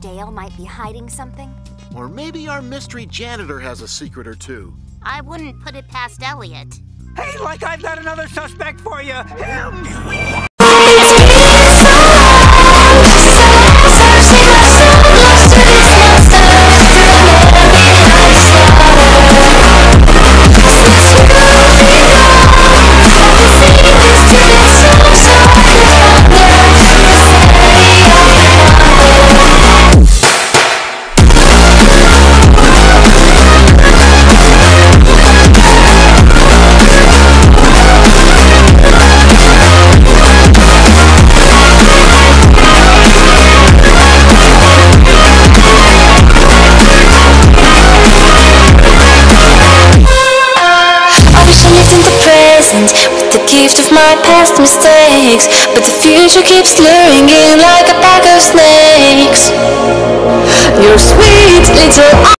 Dale might be hiding something? Or maybe our mystery janitor has a secret or two. I wouldn't put it past Elliot. Hey, like I've got another suspect for you. Help present with the gift of my past mistakes. But the future keeps luring in like a pack of snakes. Your sweet little